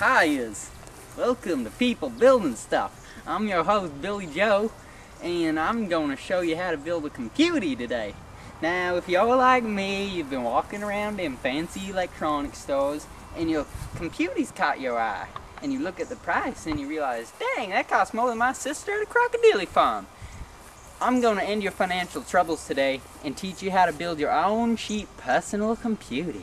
Highs. Welcome to People Building Stuff. I'm your host, Billy Joe, and I'm going to show you how to build a computer today. Now, if you're like me, you've been walking around in fancy electronic stores, and your computer's caught your eye, and you look at the price, and you realize, dang, that costs more than my sister at a crocodile farm. I'm going to end your financial troubles today and teach you how to build your own cheap personal computer.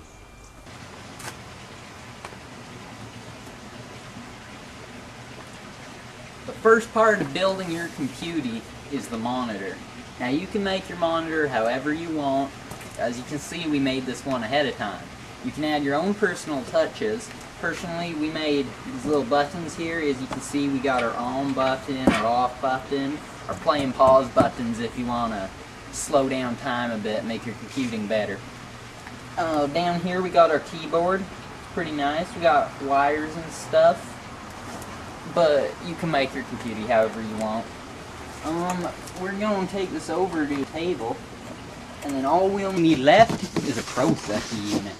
First part of building your computer is the monitor. Now you can make your monitor however you want. As you can see, we made this one ahead of time. You can add your own personal touches. Personally, we made these little buttons here. As you can see, we got our on button, our off button, our play and pause buttons if you want to slow down time a bit, make your computing better. Uh, down here we got our keyboard. It's pretty nice. We got wires and stuff but you can make your computer however you want. Um, we're going to take this over to the table, and then all we'll need left is a processing unit.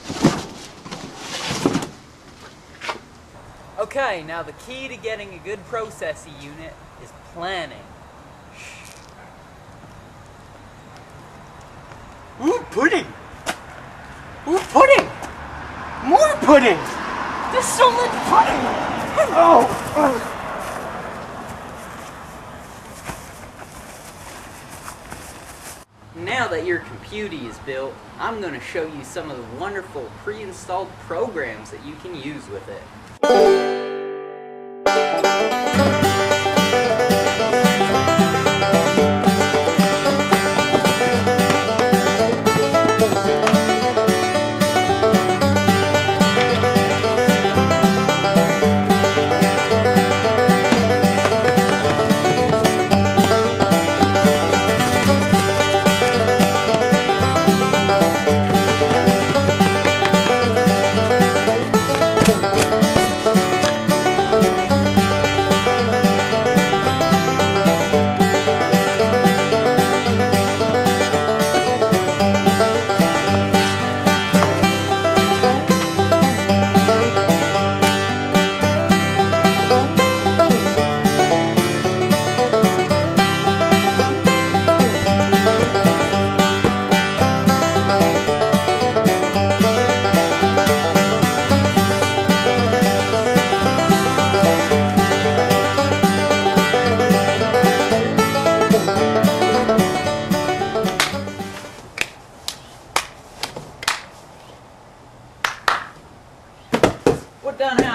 Okay, now the key to getting a good processing unit is planning. Ooh, pudding! Ooh, pudding! More pudding! There's so much pudding! Now that your computer is built, I'm going to show you some of the wonderful pre-installed programs that you can use with it.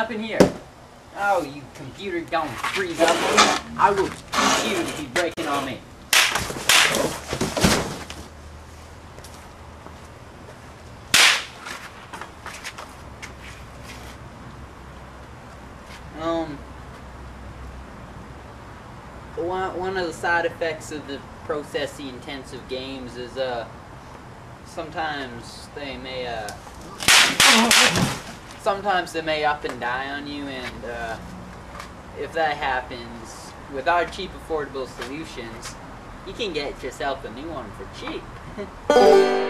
Happened here? Oh, you computer don't freeze up. I will teach you to be breaking on me. Um, one, one of the side effects of the processing intensive games is, uh, sometimes they may, uh, sometimes they may up and die on you, and uh, if that happens, with our cheap, affordable solutions, you can get yourself a new one for cheap.